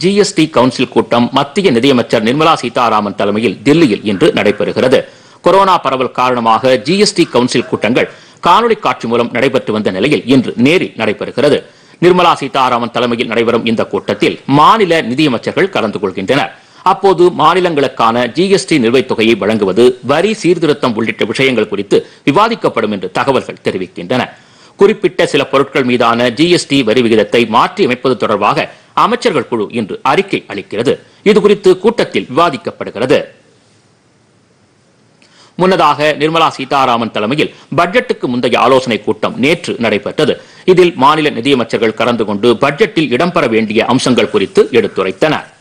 GST council கூட்டம் மத்திய நிதியமைச்சர் நிர்மலா சீதாராமன் தலைமையில் தில்லியில் இன்று நடைபெறுகிறது. கொரோனா பரவல் காரணமாக ஜிஎஸ்டி கவுன்சில் கூட்டங்கள் காணொலி காட்சி மூலம் நடைபெற்று வந்த நிலையில் இன்று நேரில் நடைபெறுகிறது. நிர்மலா சீதாராமன் தலைமையில் நடைபெறும் இந்த கூட்டத்தில் மாநில நிதியமைச்சர்கள் கலந்து கொள்கின்றனர். அப்போது மாநிலங்களுக்கான ஜிஎஸ்டி நிலுவைத் தொகையை வழங்குவது வரி சீர்திருத்தம் உள்ளிட்ட விஷயங்கள் குறித்து விவாதிக்கப்படும் என்று தகவல்கள் தெரிவிக்கின்றன. குறிப்பிட்ட சில பொருட்கள் மீதான ஜிஎஸ்டி வரி விகிதத்தை மாற்றி அமைப்பது தொடர்பாக அமைச்சர்கள் குழு இன்று அறிக்கை அளிக்கிறது. இதுகுறித்து கூட்டத்தில் விவாதிக்கப்படுகிறது. முன்னதாக நிர்மலா சீதாராமன் தலைமையில் பட்ஜெட்டுக்கு முந்தைய ஆலோசனை கூட்டம் நேற்று நடைபெற்றது. இதில் மாநில நிதியமைச்சர்கள் கலந்து கொண்டு பட்ஜெட்டில் இடம்பெற வேண்டிய அம்சங்கள் குறித்து எடுத்துரைத்தனர்.